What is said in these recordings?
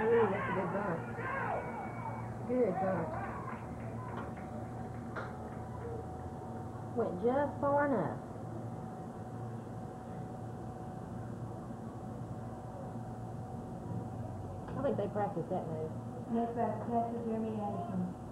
Ooh, that's a good bunt. Good bunt. Went just far enough. I think they practiced that move. Batter, catcher Jeremy Anderson.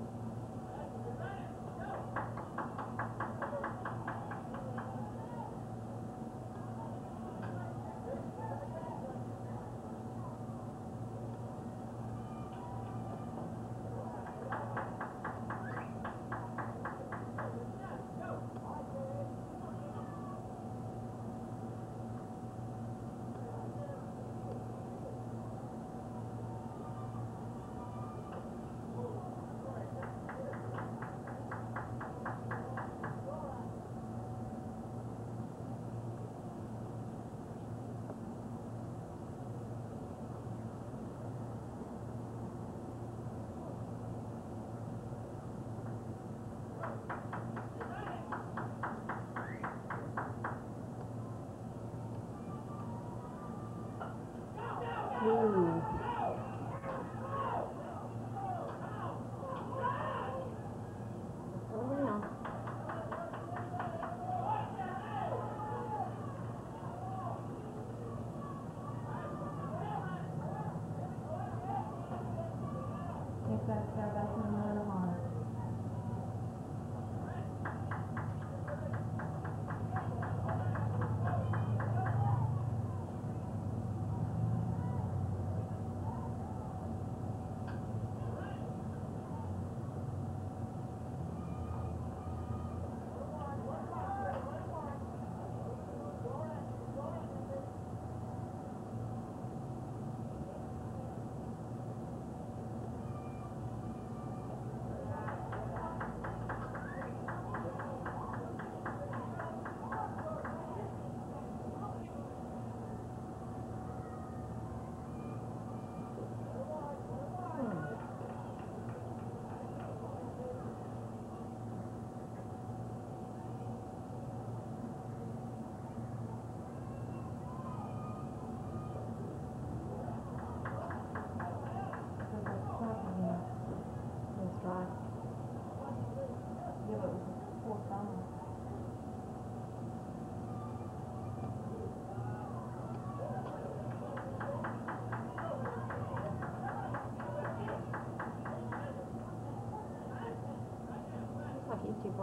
在在在什么的话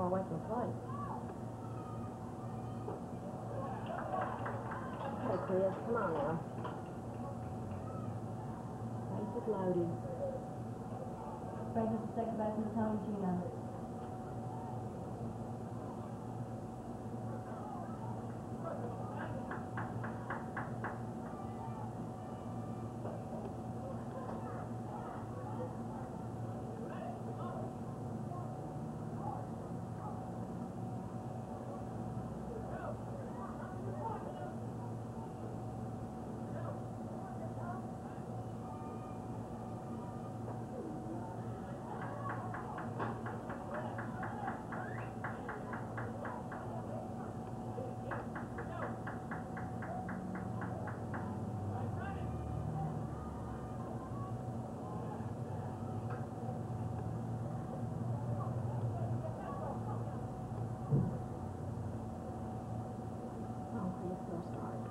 like away from the plate. Okay, Chris, come on now. Base is loaded. Bases to second baseman Tony Gino. Oh, Chris, first start.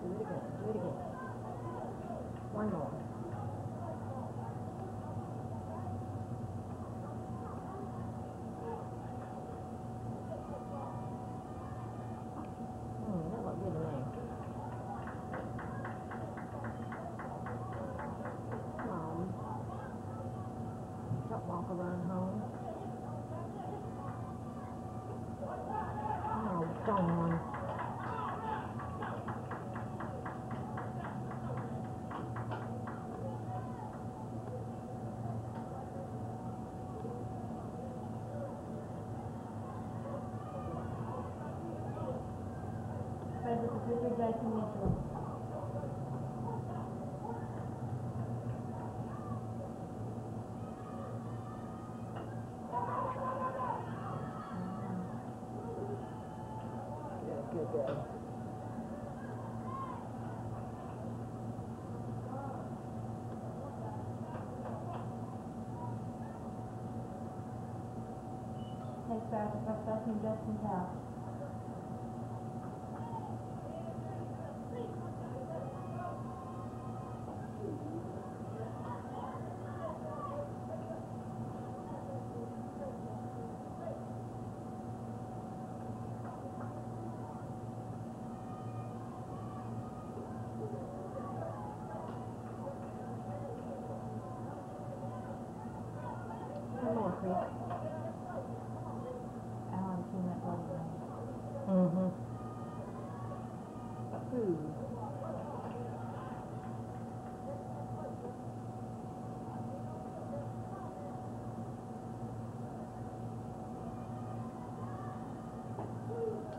Do it again, do it again. One more. Hmm, that looked good to me. Come on. Don't walk around home. Oh, darn. Bases to pitcher Jason Mitchell. Good, good, good. Next out is First Baseman Justin House. One more, Chris. Alan seen that one. Mm-hmm. Ooh.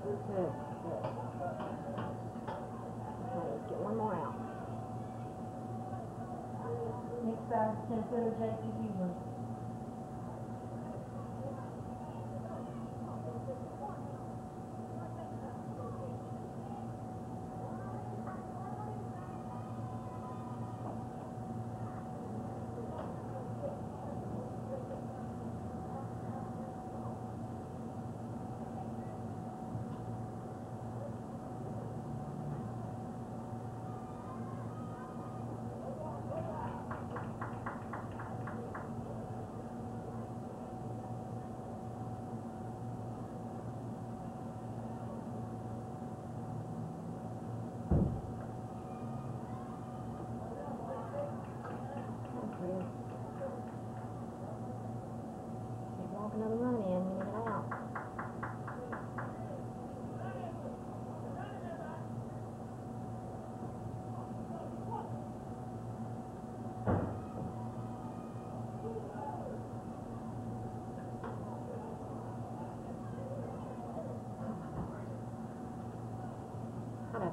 Good, good. Okay, let's get one more out. Next out is Walk another in, you get out.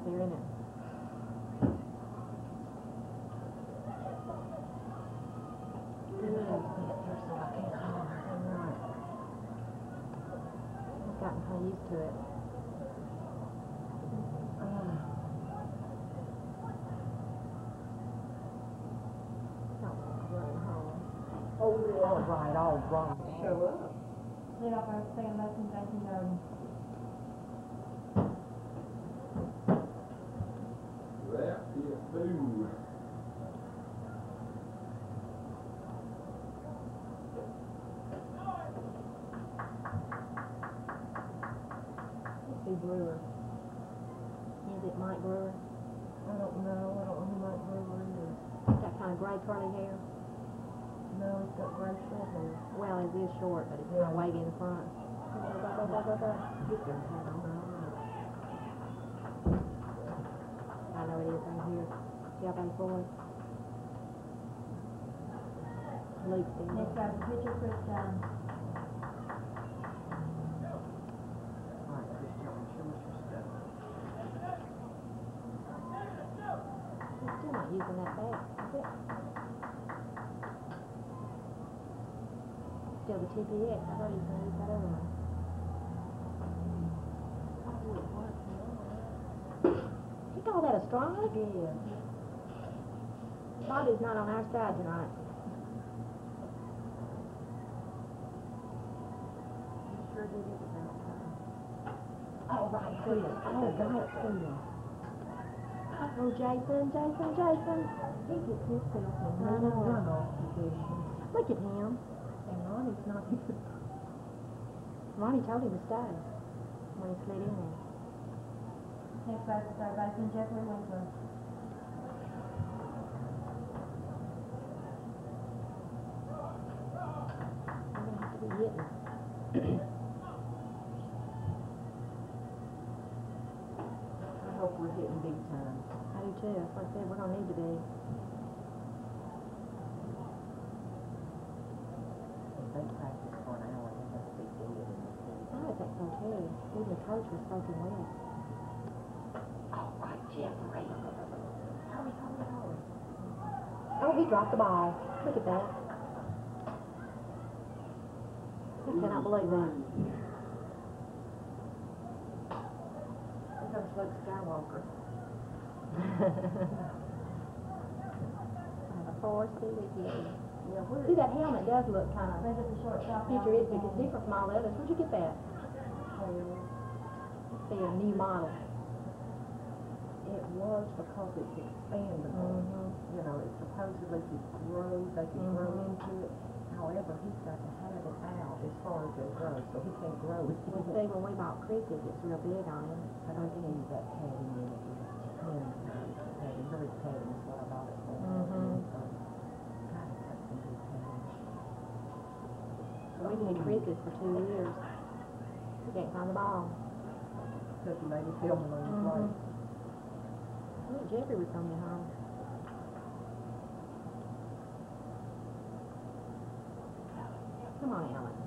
There, isn't it? so I can call her. I've gotten so used to it. Don't want to run home. Oh, all right, all right. Show up. Lead off our second baseman Jason Jordan. That is food. Brewer. Is it Mike Brewer? I don't know, I don't know who Mike Brewer is. Got kind of gray curly hair. No, he's got gray short hair. Well, it is short, but it's kind of wavy in front. Get them hat on now. I know it is right here. Yeah, by four. Luke's in Next out is pitcher Chris Jones. All right, Chris Jones, show us your stuff. He's still not using that bat, is it? The TPX. I thought he was gonna that other one. He that a strike? Yeah. Bobby's not on our side tonight. All right. All right, Chris. Oh, Jason, Jason, Jason. He gets in. Look at him. And Ronnie's not even. Ronnie told him to stay when he slid in there. Next out is third baseman Jeffrey Winkler. I'm gonna have to be hitting. I hope we're hitting big time. I do too. That's what I said. We're gonna need to be. If they practice for an hour, they must be good in the team. I so. Even the coach was soaking wet. All oh, right, Jeffrey. Hurry, hurry, hurry. Oh, he dropped the ball. Look at that. I cannot believe that. Here comes Luke Skywalker. I have a with you. Yeah, See, that helmet does look kind of There's just a short shop. out futuristic. It's different from all the others. Where'd you get that? A new model. it was because it's expandable. You know, it supposedly could grow, they could grow Mhm. into it. However, he's got to have it out as far as it grows, so he can't grow it. Well, see, when we bought Chris's, it's real big on him. But I tell you, that padding in it times the padding, very padding is what I bought it for. Mhm. So, God, it's got some good padding. We've had Chris's for two years. Can't find the ball. Because the lady filming on his Mhm. life. Look, Jeffrey was gonna home. Come on, Ellen.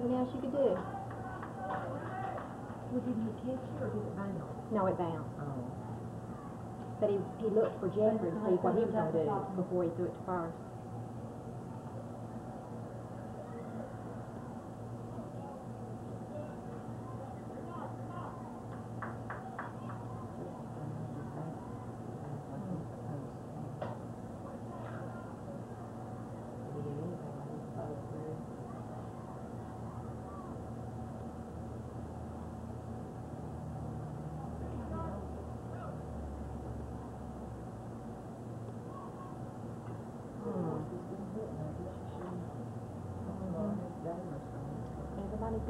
Nothing else you could do? Well, did he catch it or did it bounce? No, it bounced. Oh. But he, he looked for Jeffrey to see what he was gonna do before he threw it to first.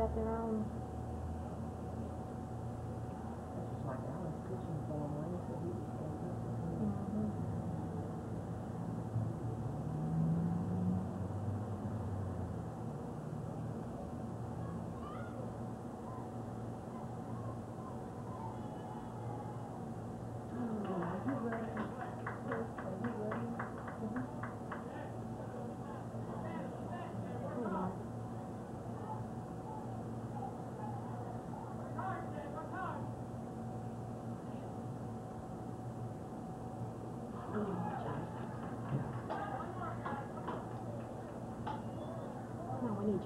Everybody's got their own. Like I was pitching for him Wednesday, he was going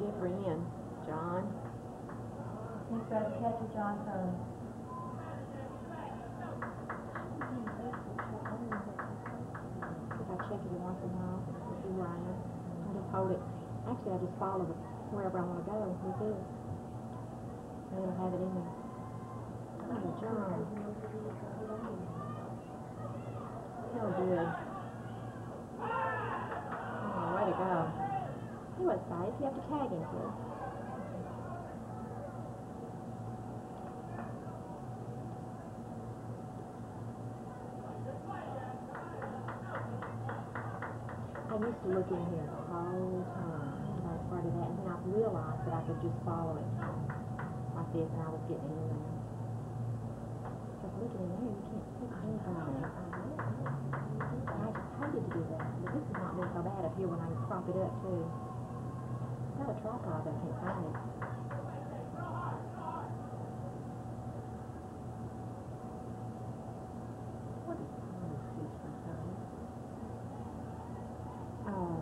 Need Jeffrey in. John. He's got to catch a John Curry. I check it once in a while, to see where I am. I just hold it. Actually, I just follow it wherever I wanna go with it. And it'll have it in there. Oh, John. Oh, good. Oh, way to go. Safe. You have to tag him, too. I used to look in here the whole time, I was part of that, and then I realized that I could just follow it like this, and I was getting in there. Because looking in there, you can't see anything. I just hated to do that, but this is not doing so bad up here when I can prop it up too. Got a tripod, I can't find it. What is Thomas Fishman saying? Oh,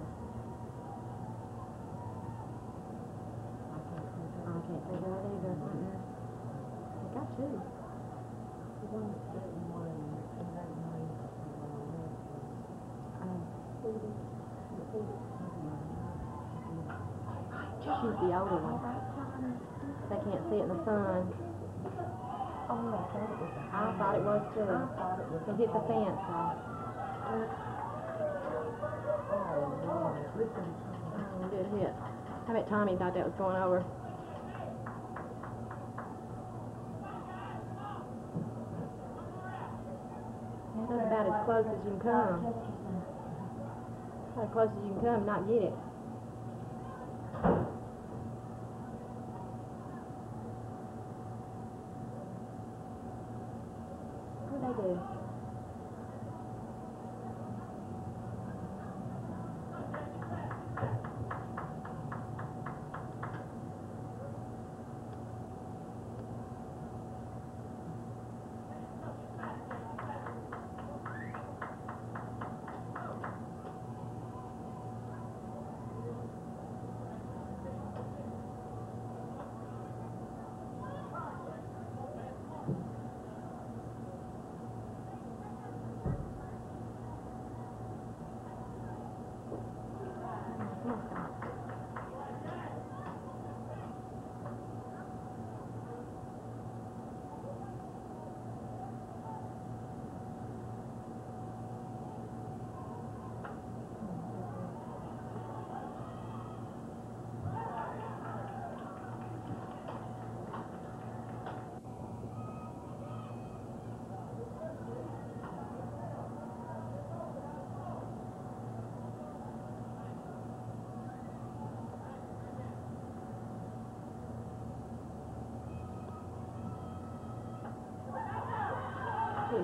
I can't think of I can't figure it out either. Mm-mm. I got two. The one that's getting one, and that name, uh, Um, Phoebe. she's the older one. They can't see it in the sun. Oh, I thought it was. I thought it was too. I thought it was. It hit the fence. Oh, listen. Oh, good hit. I bet Tommy thought that was going over. That's about as close as you can come. As close as you can come, not get it. Jonathan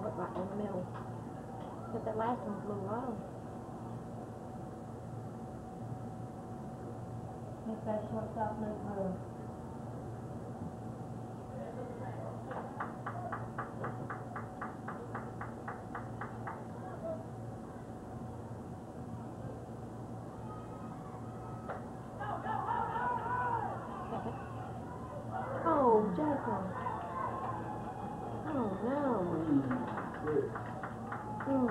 Ball look right in the middle? But that last one was a little low. Next back, shortstop Luke Brewer. Second. Oh, Jason. Oh, no. Six. Hmm.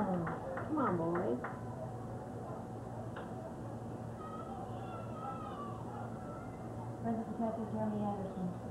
Come on, boys. Principal catcher Jeremy Anderson.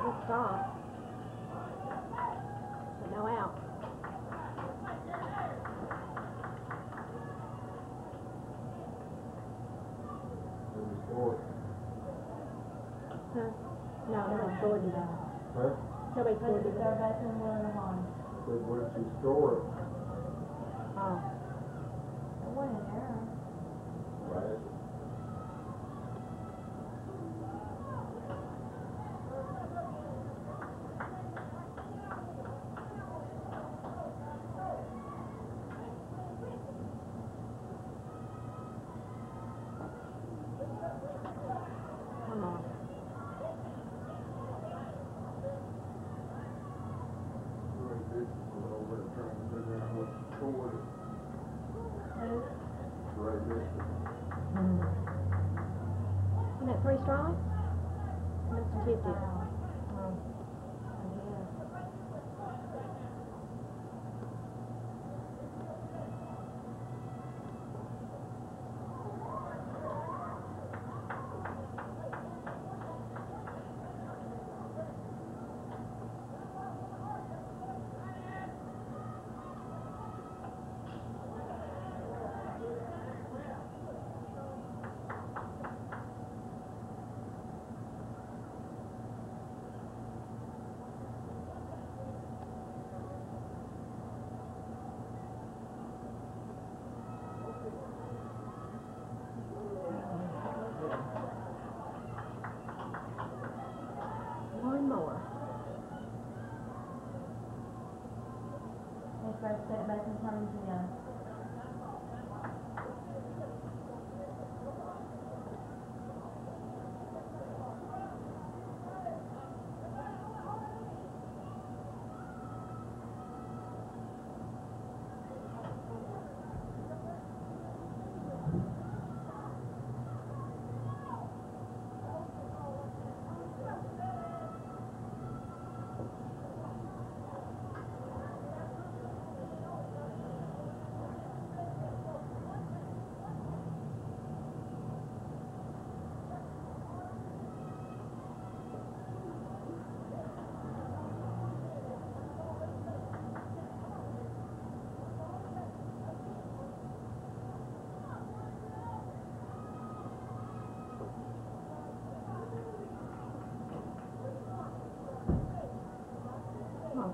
Good stop. But no out. Number four. Huh? No, nobody scored today. Huh? Nobody scored Principal today. third baseman Willie Hahn. Said, where'd she score it? Oh. It wasn't an error. Right. Come on. Right, this is over there trying to figure out what scored it. Who? Right, this is. Isn't that three strikes? Must have tipped it. Wow. Oh. Yeah. One more. Next back, second baseman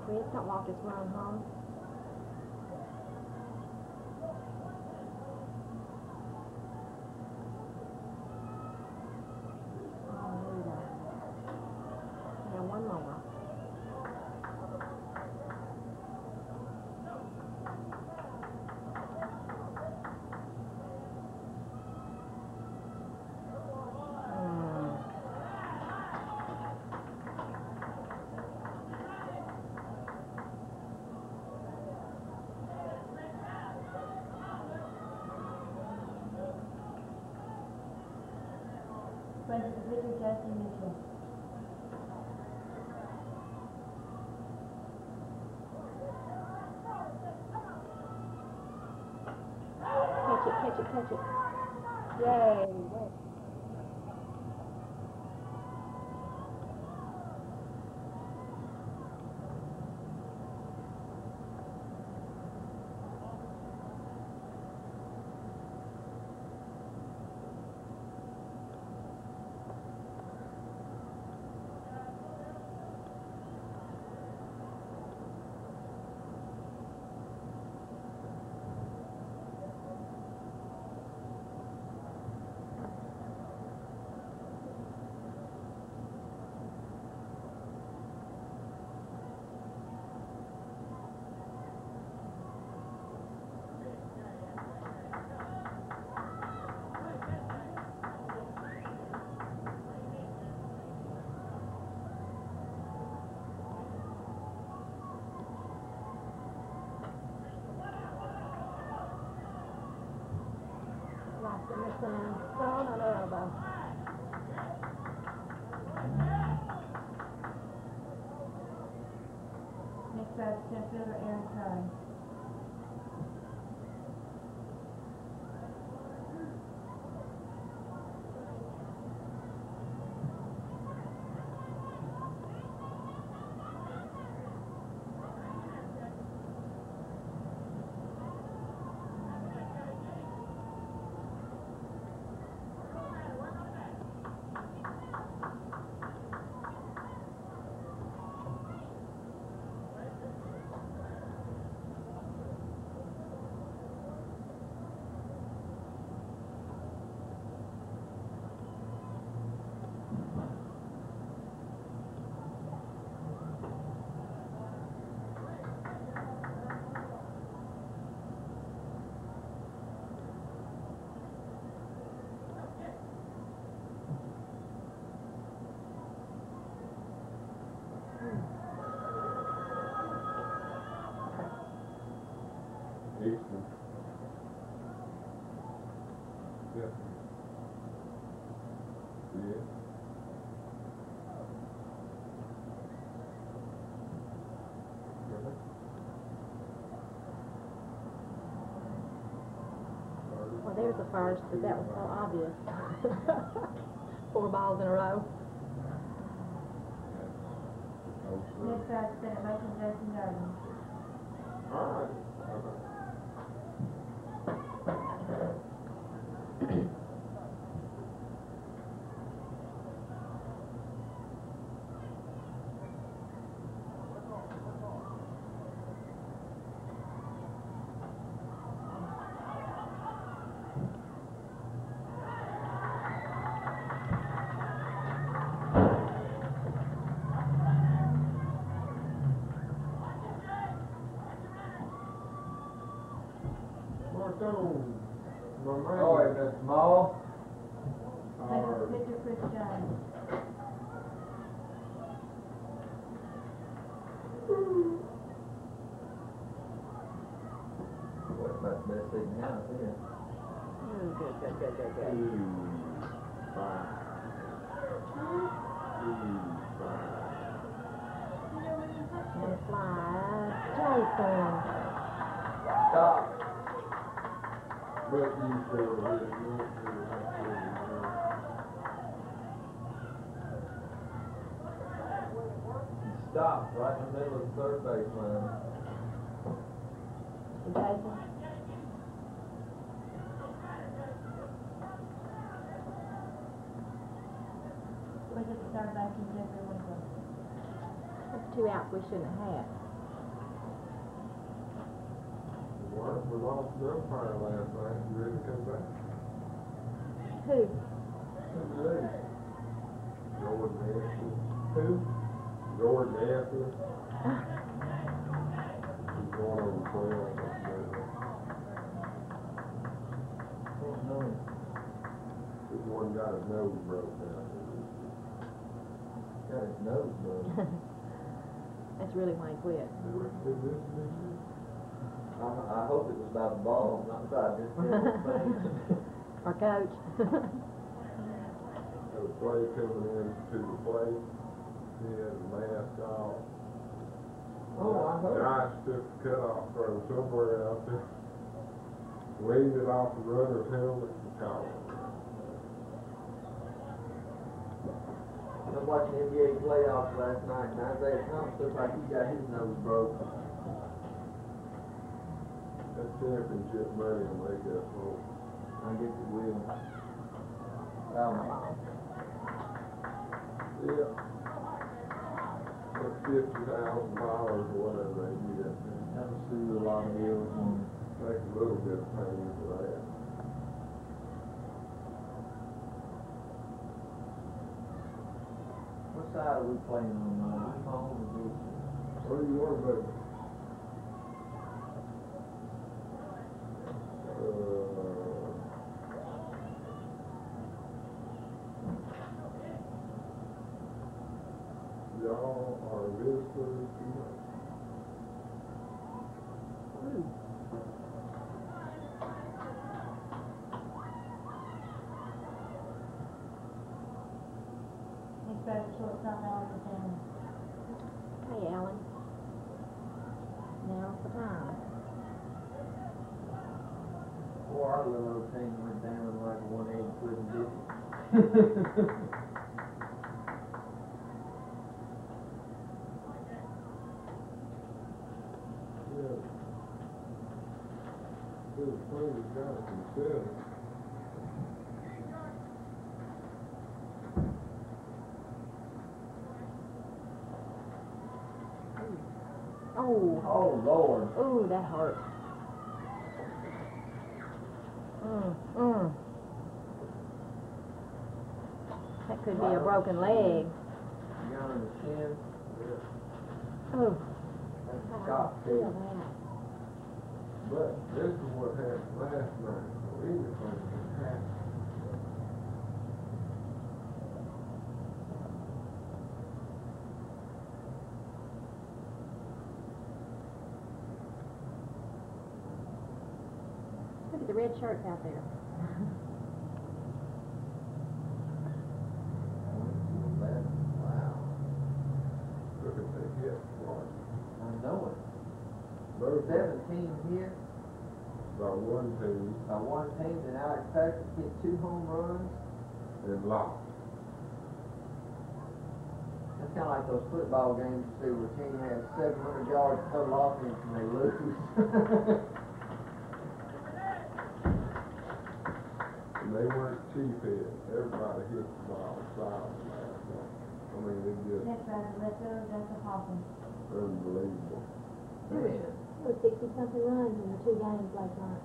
Chris, don't walk this run, huh? Oh, here we go. Now, one more. Mm. Francis Victor Jesse Mitchell. Catch it, catch it. Yay, Next batter, center fielder Aaron Curry. Easton. Yeah. Yeah. Well, there's the first, but that was so obvious. Four balls in a row. Sure. Next batter, center Mason Jason Garden. All right. Okay. Marcone, my man. Oh, wait, Miss Small? Second pitcher Chris Jones. Boy, it's about the best seat in the house, isn't it? Mm, good, good, good, good, good. Ooh, fine. Ooh, fine. And a fly, Jason. Stop. But you still really good, you're absolutely good. He stopped right in the middle of the third baseline. two outs we shouldn't have. What? We lost the fire last night. You ready to come back? Who? Today. Jordan Ashley. Who? Jordan Ashley. Oh, no. This one got his nose broke down. Got his nose broke. That's really why he quit. I, I hope it was about the ball, not about this general thing. Our coach. Had a play coming in to the plate, he had the mask off. Oh, I heard. Josh took the cutoff from somewhere out there, leaned it off the runner's helmet and caught it. I was watching NBA playoffs last night, and Isiah Thomas looked like he got his nose broke. That championship money will make us whole. I guess it will. Um, Yeah. That's fifty thousand dollars or whatever they get. that was through a lot of deals and Take a little bit of payment for that. what side are we playing on, uh, we home or this? What do you want, baby? Uh, y'all are visitors better shortstop Alan Buchanan. Hey, Alan. Now's the time. Boy, our little old team went down like a one eighty couldn't dip it. Yeah. Good thing you got to consider. Oh, Lord. ooh, that hurt. Mm, mm. That could be a broken leg. Got on the shin, Oh, that's I a shock feel But this is what happened last night, so anything can shirts out there. I know it. Of them, Seventeen hit by one team by one team, and Alex Patrick hit two home runs. and lost. That's kinda like those football games, you see, where a team has seven hundred yards total offense and they lose. They weren't cheap hit, everybody hit the ball solid last night. I mean, it just Next batter, let's go, Joseph Hawkins. unbelievable. Man, There were sixty something runs in the two games last night.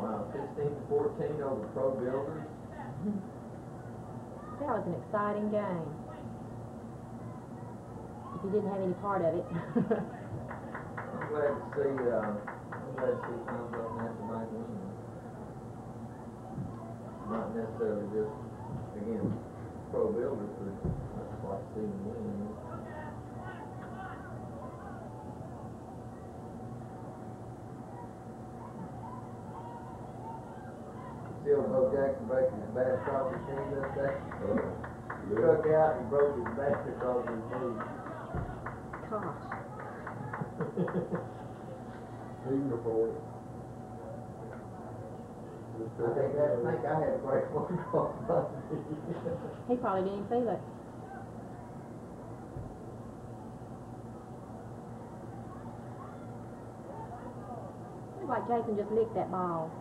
wow, sixteen to fourteen over Pro Builders. That was an exciting game. If you didn't have any part of it. I'm glad to see, uh, I'm glad to see Times Up National Bank win. Not necessarily just, again, Pro Builders, but I just like to see them win. See old Bo Jackson breaking his back across his knee that day? Uh, Struck out and broke his back across his knee. Gosh. He can afford it. I think that, I think I had to break one. He probably didn't feel it. Like Jason just licked that ball.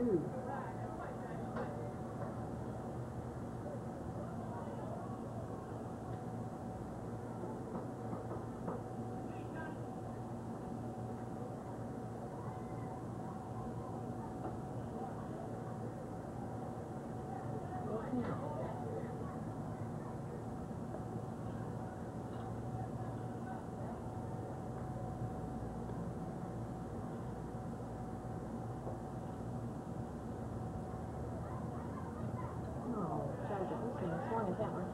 too. What now? Oh, Joseph, this thing is swung at that one.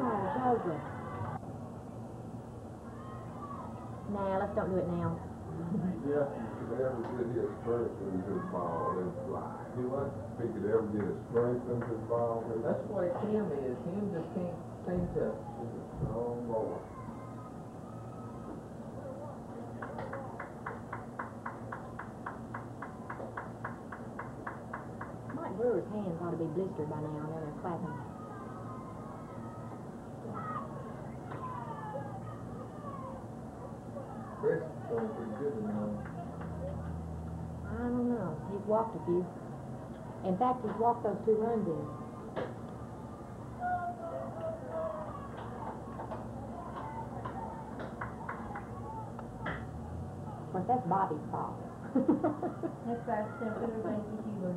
Oh, Joseph. Now, let's don't do it now. Yeah, he could ever get his strength into his ball and fly. Do what? If he could ever get his strength into his ball and That's the way Tim is, Him just can't seem to, Oh, Lord. Mike Brewer's hands ought to be blistered by now, and know they're clapping. Chris is pretty good now. I don't know, he's walked a few. In fact, he's walked those two runs in. Of course, that's Bobby's fault. Next batter, Senator Lacy Hewler.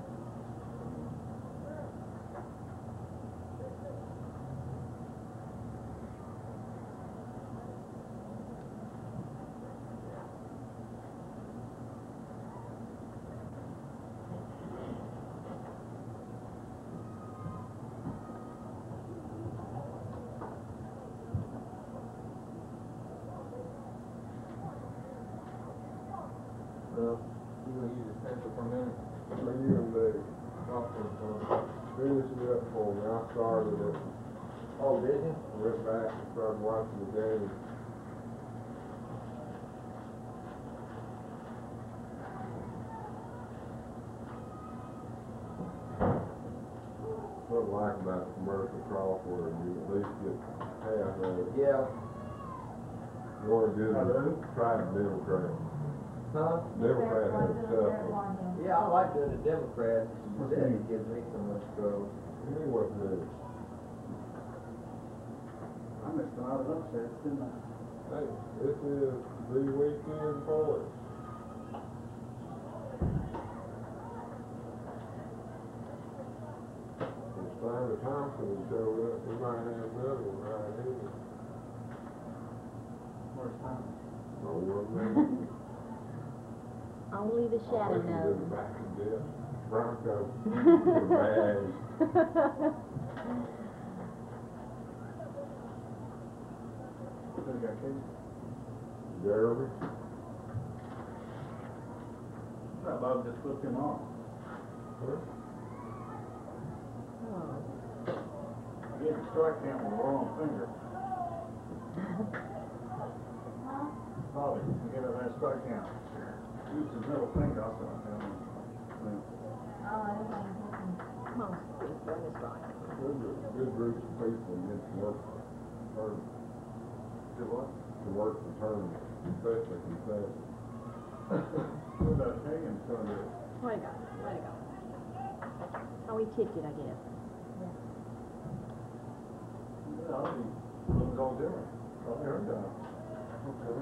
Well, you gonna use his pencil for a minute? Me and Dave, Okay, so- finish it me. I started it, Oh, did you? went back and started watching the game. What I like about the commercial Crawford, you at least get half of it. Yeah. You wanna do the, try the Democrat. Huh? Democrat has tough one. Yeah, I like doing the Democrats, mm-hmm. that it gives me so much trouble. He wasn't there. I missed a lot of upsets, didn't I? Hey, this is the weekend for it. If Simon Thompson showed up, he might have another one right here. First time. No one knows. Only the shadow Listen knows. the back of this Bronco, the bag. Still got Casey. Derby. That Bob just flipped him off. Huh? Oh. He had to strike him with the wrong finger. Bobby, you get a nice strike count. Used his middle finger, I thought, Oh, I don't know. Come on, please, burn this right. Good, good group of people get to work for, or did what? to work for tournaments, especially concessions. What about Higgins gonna? Way to go, way to go. Oh, he tipped it, I guess. Yeah, I'll be, looking all different. I'll be hurt down. Okay.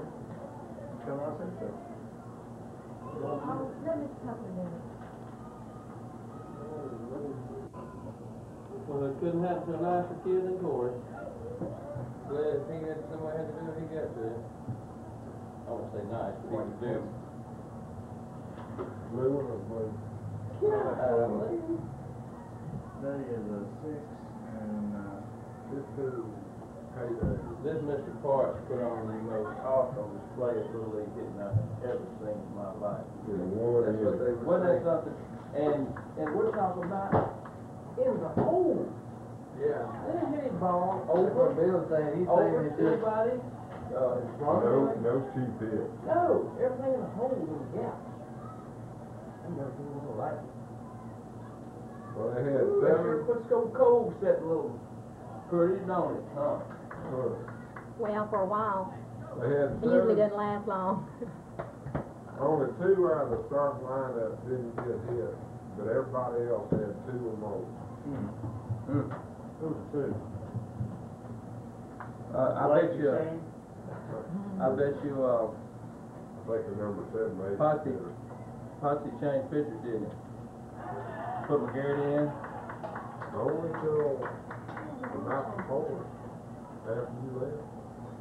Come on, I think so. Oh, let me talk to them. Well, it couldn't happen to a nicer kid than Corey. Glad if he had, somebody had to do it, he got to. I won't say nice, but he could do. Blue one or blue? Today is a six and, uh, This is payday. This Mr. Parks put on the most awesome display of Little League hitting I've ever seen in my life. Yeah, one That's what they is, were Wasn't that saying. something? And, and we're talking about, it was a hole. Yeah. They didn't hit him ball Over over, Bill saying, he's over saying it's just, anybody, uh, his front No, leg. no cheap hit. No, everything in the hole was in gap. I'm never seen one like it. Well, they had Ooh, that sure seven, puts Cold Cold set a little pretty on it, huh? Uh, Well, for a while, they had it usually seven, doesn't last long. only two out of the starting lineup didn't get hit, but everybody else had two or more. Who's the two? Uh, I bet you, I bet you, uh, I think the number seven, maybe. Posse. Posse changed pitchers, didn't he? Put McGarrett in, Only till the night before, after you left.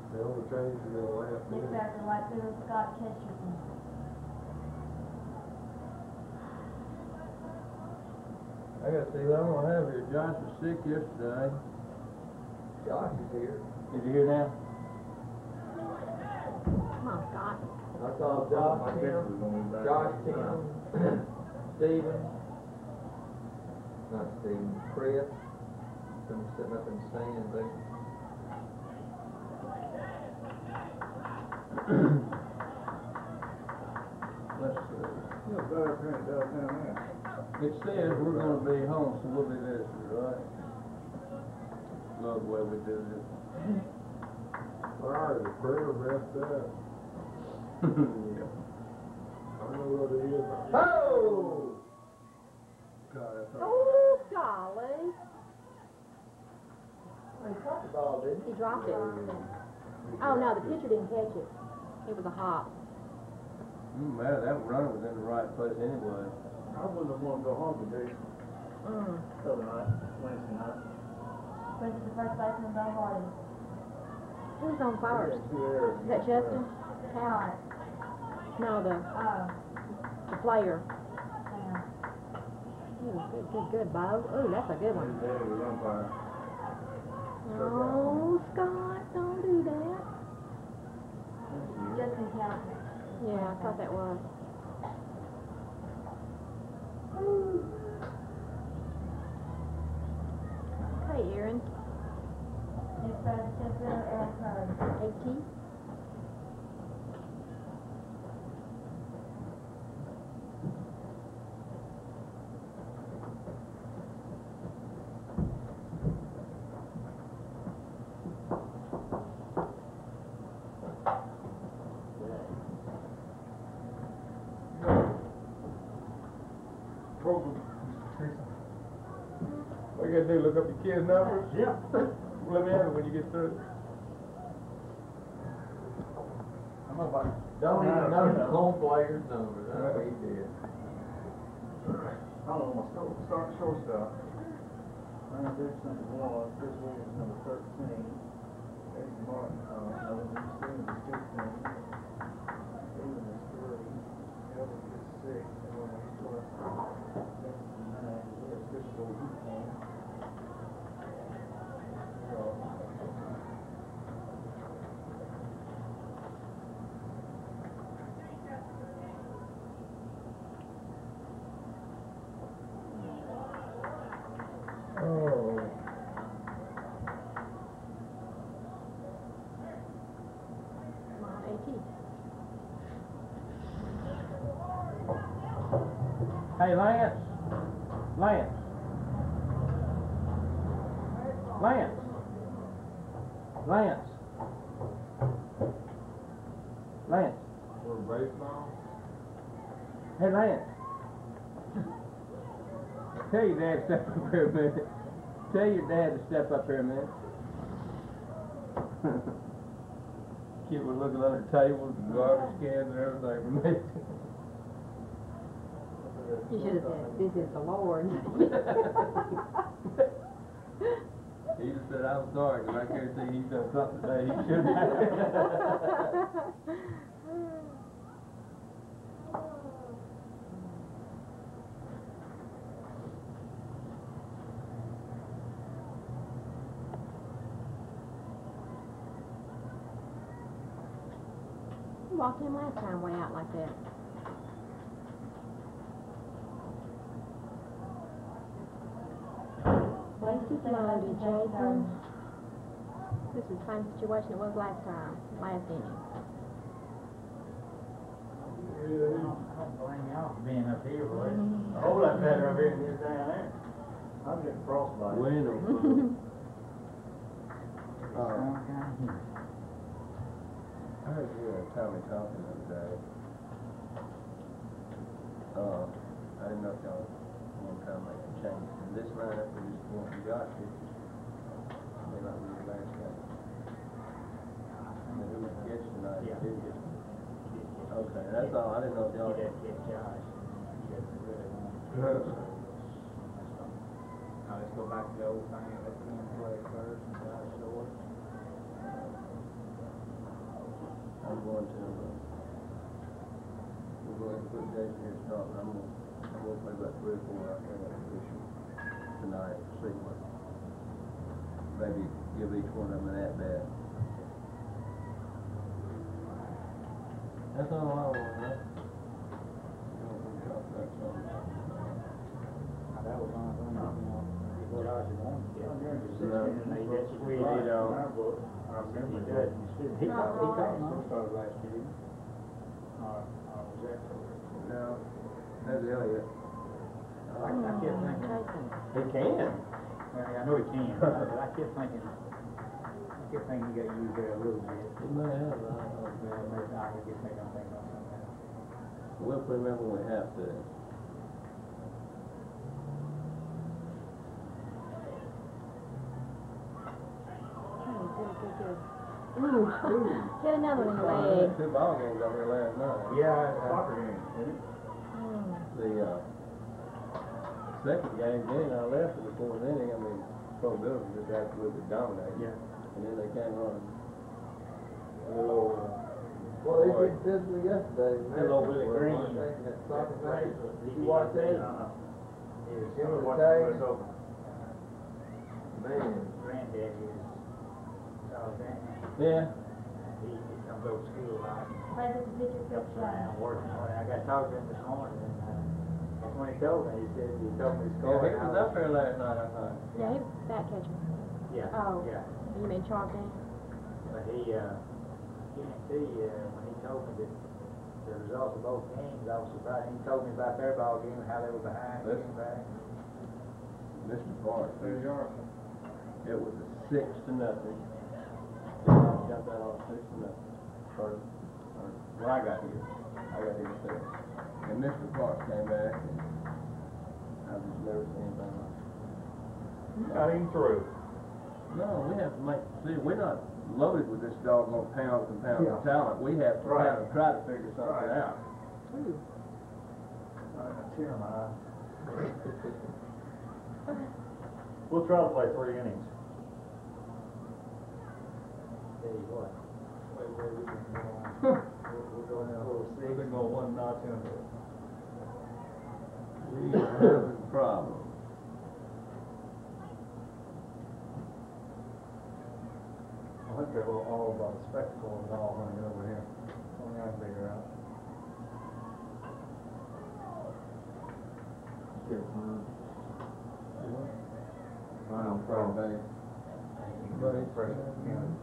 They only changed it in the last Nick minute. Backer, right fielder, Scott Chesterton. I gotta see what I'm gonna have here, Josh was sick yesterday, Josh is here. is he here now? Come on, Scott. I saw Josh, My picture was gonna be Tim. Josh, Tim, Steven, not Steven, Chris, them sitting up in the stands there. Let's see. Yeah, better print downtown there. It says we're gonna be home, so we'll be visitors, right? Love the way we do this. All right, the prayer messed up. I know what it is. Oh! God, that's all. Oh, golly. He caught the ball, didn't He dropped it. Oh, no, the pitcher didn't catch it. It was a hop. Mm, man, that runner was in the right place anyway. I wouldn't have wanted to go home today, Mm. other night, Wednesday night. Brings it to first baseman, Bo Hardy. Who's on first? Two errors. Is that Justin? Talent, No, the, oh, the player. Sam. Ooh, good, good, good, Bo. Ooh, that's a good one. daddy was umpire. Oh, Scott, don't do that doesn't count. Yeah, I thought that was. Hi, Erin. It's uh, 18? What you gotta do, look up your kids' numbers? Yeah. Let me have it when you get through. I'm about. Don't even know the home players' numbers, I know he did. I don't know, my start, start shortstop. Ryan Dixon, number one, Chris Williams, number thirteen. Eddie Martin, uh, number Stevens is fifteen. Steven is three. Elvis is six, and then he's plus. That's nine, there's Crystal, he's ten. So, Oh. Come on, AT. Hey, Lance. Lance. Lance. Lance. Lance. For baseball? Hey, Lance. Tell your dad to step up here a minute. Tell your dad to step up here a minute. Kid was looking under tables and garbage cans and everything for me. You should have said, this is the Lord. He just said, I'm sorry, because I guarantee he's done something today he shouldn't have. Walked in last time way out like that. Blaine Keep Jason, this is the same situation it was last time, last inning. I don't blame y'all for being up here, boy. A whole lot better up here than it is down there. I'm getting frostbite. Bueno. Uh, Sound kinda. I heard you and Tommy talking the other day. Uh, I didn't know if y'all want to try to make a change this or just the one you got here. May not be the last guy. I mean, who was catch tonight? Yeah. Didn't get. Okay, that's all. I didn't know if y'all. He doesn't get Josh. He doesn't really. Now, let's go back to the old thing, let him play first and Josh short. I'm going to, uh, we're going to put Jason here starting, I'm gonna, I'm gonna play about three or four out there in that position tonight, see what, maybe give each one of them an at-bat. That's all I want, huh? You know, we talk about something. Now, that was my thing, you know, what I was wanting to get. No. And they, that's what we He did don't. on our book. I remember he does. He caught, he caught his first start last year, didn't he? Or, or was that? No, that's Elliot. I, I kept thinking, Jason, He can. well, I know he can, but I kept thinking, I kept thinking he gotta use there a little bit. He may have, I don't know. Well, maybe, I guess maybe I'm thinking about something else. We'll put him in when we have to. oh. Ooh, get another one in the leg. Two ball games out here last night. Yeah, soccer game, isn't it? Mm. The, uh, second game, Jenny I left in the fourth inning, I mean, probability just absolutely dominated. Yeah. And then they came on. Little, Well, they did this one yesterday. Hello, Willie Green. That soccer thing. Did You watch that? Uh-uh. He was, he Him watching over. Man. Granddad is, Charles Yeah. He, he comes over to school a lot. Play with the picture, helps picture. around working on it. I got talking to him this morning and, uh, that's when he told me, he said, he told me his Yeah, he was up there last night, I thought. Yeah, he was back catcher. Yeah, Oh. yeah. You mean Charles Daniels? But he, uh, he didn't see, uh, when he told me that the results of both games, I was surprised. He told me about their ball game, how they were behind, Listen. getting back. Mr. Park. There you are. It was a six to nothing. Got that on six to nothing. Or, or, when I got here, I got here six. And Mr. Park came back and I've just never seen anything like it. Got him through. No, we have to make, see, we're not loaded with this doggone pounds and pounds of talent. We have to Right. kind try to figure something Right. out. Uh, tear in my eye. We'll try to play three innings. Tell you what, wait, wait, we can go on. We'll, we'll go now, we'll see. We've been going one notch under it. We are having problems. I think they're all, all about the spectacle and all running over here. Only I can figure out. Final Friday. But it's fresh, you know,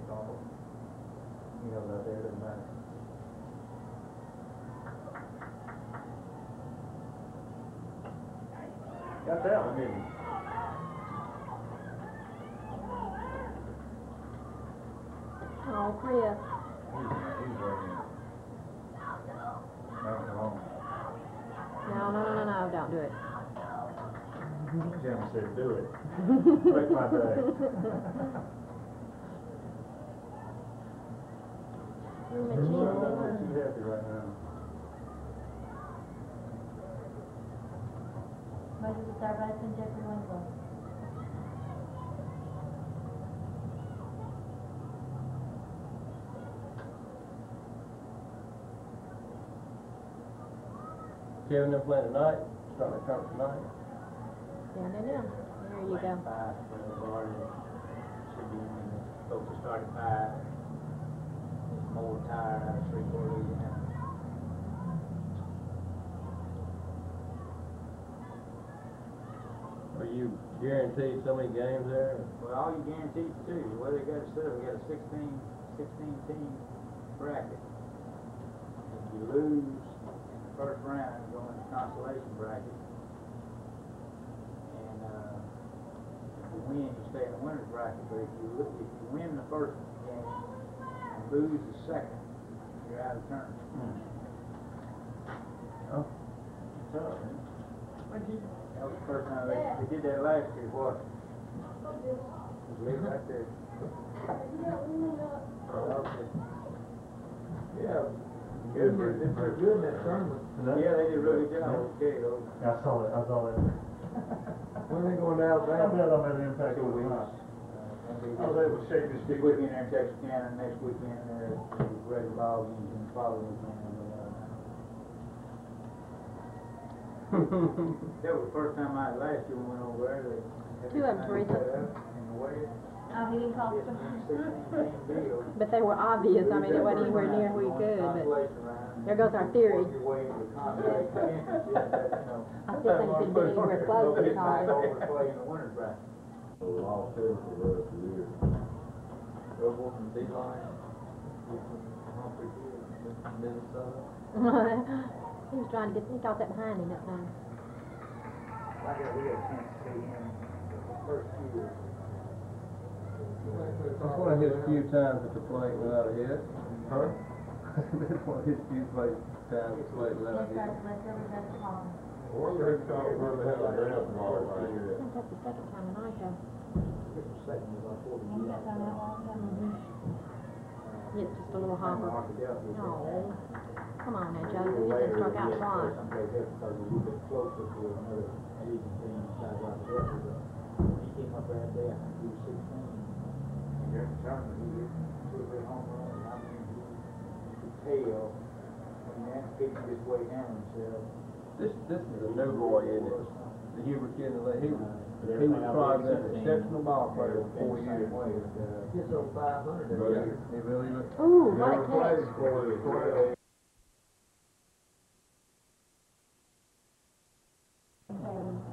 it's awful. You know, out there, doesn't matter. Got that one, didn't? Oh, Chris. He's, he's working. That's wrong. No, no, no, no, no, don't do it. Jim said, do it. Make my day. You're I'm too happy right now. Major League Star baseman Jeffrey Winslow. Kevin, they're playing tonight, starting to tournament tonight. Down, down, down. There you go. Five, for the Florida, should be, supposed to start at five. More tired out of three quarter league now. Are you guaranteed so many games there? Well, all you guaranteed too, the way they got it set up, we got a 16 16 team bracket. If you lose in the first round, you go into consolation bracket. And, uh, if you win, you stay in the winner's bracket, but if you, if you win the first game and lose the second, you're out of the tournament. Oh. Tough, man. That was the first time they, they did that last year, what? Just leave right there. Yeah, good, if they're good that tournament, Yeah, they did a really good job, okay, though. I saw it, I saw it. when they going to Alabama? I'm glad I'm having an impact Two over weeks. Uh, I was able to shake this This big weekend there in Texarkana, next weekend there at Red Ball and the following weekend in Alabama. That was the first time I, last year went over there, they. had Two of them, Teresa. set up In the way, Oh, he didn't cost it's them. a sixteen team deal. But they were obvious, I mean, it wasn't anywhere near we could, but there goes our theory. Work your way into consolation championship, that, you know. I still think it should be anywhere close to Go college. over to play in the winner's bracket. All seven for the rest of the year. Trouble from D-line, Humphrey Minnesota. He was trying to get, he got that behind him that time. I got, we got a chance to see him the first year. That's one of his few times at the plate without a hit. Huh? That's one of his few plate times at the plate without a Let's hit. try, let's everybody call him. Or they call it where they have a ground ball I think that's the second time tonight though. This was second, was like forty You years. got time that long time? Yeah, it's just a little hopper. No, come on now, Joseph, you just struck out twice. The. And the and. This, this is a new boy, isn't it? The Hubert kid, that he was, he was tried an exceptional ball player for four years. Gets over five hundred every year. Really. Ooh, what a catch.